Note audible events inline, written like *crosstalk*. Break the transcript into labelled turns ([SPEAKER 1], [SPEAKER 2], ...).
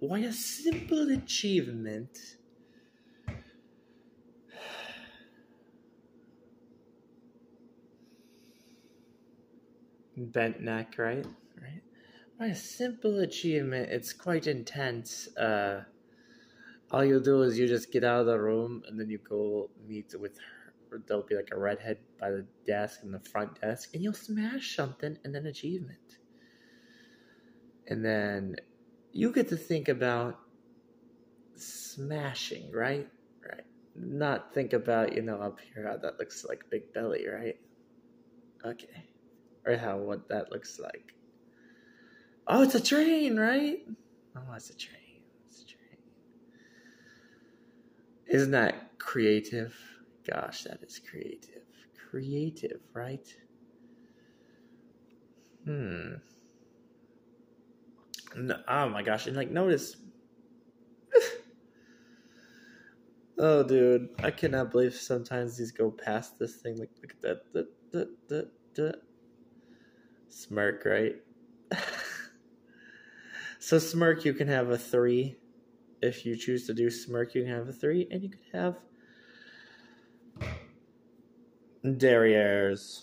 [SPEAKER 1] why a simple achievement *sighs* bent neck, right? Right. Why a simple achievement. It's quite intense. Uh, all you do is you just get out of the room and then you go meet with her. There'll be like a redhead by the desk in the front desk, and you'll smash something and then achievement. And then you get to think about smashing, right? Right. Not think about, you know, up here how that looks like big belly, right? Okay. Or how what that looks like. Oh, it's a train, right? Oh, it's a train. It's a train. Isn't that creative? Gosh, that is creative. Creative, right? Hmm. No, oh my gosh, and like notice *sighs* Oh dude, I cannot believe sometimes these go past this thing. Like look at that that that that, that. smirk, right? *laughs* so smirk you can have a three. If you choose to do smirk, you can have a three, and you could have derrieres.